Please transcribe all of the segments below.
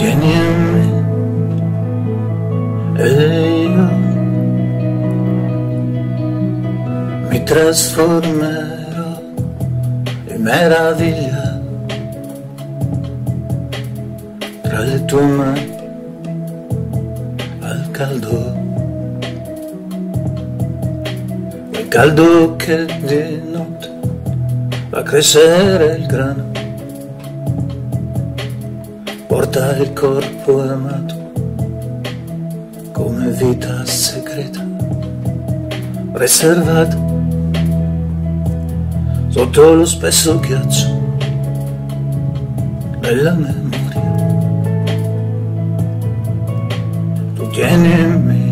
tieni in me e io mi trasformerò in meraviglia tra le tue mani al caldo, quel caldo che di notte fa crescere il grano porta il corpo amato come vita segreta, riservata sotto lo spesso ghiaccio della memoria. Tu tieni in me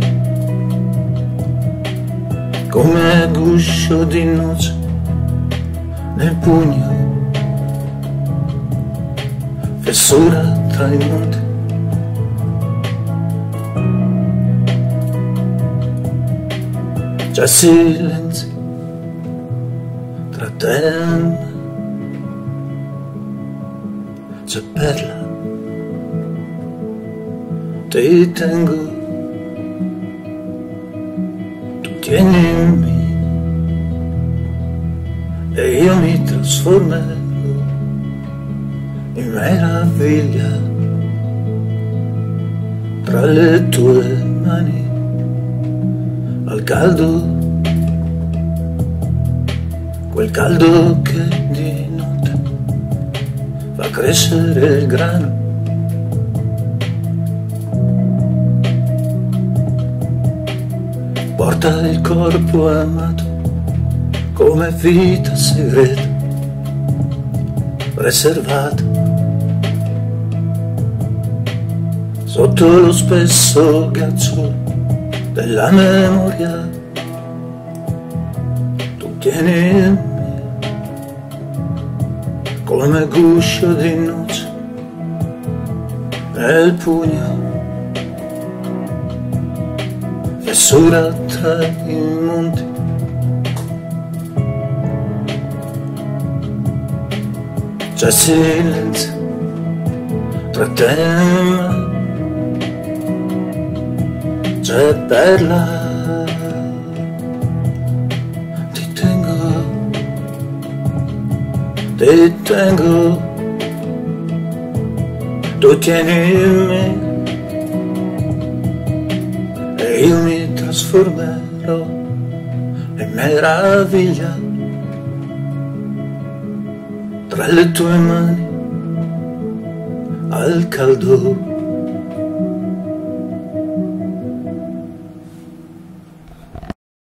come guscio di noce nel pugno, fessura tra i monti. C'è silenzio tra te c'è perla, ti tengo, tu tieni in me e io mi trasformerò meraviglia tra le tue mani al caldo, quel caldo che di notte fa crescere il grano. Porta il corpo amato come vita segreta, riservata sotto lo spesso ghiaccio della memoria. Tu tieni come guscio di noce nel pugno, fessura tra i monti. C'è silenzio tra te c'è perla, ti tengo, ti tengo, tu tieni me. E io mi trasformerò in meraviglia. Tra le tue mani al caldo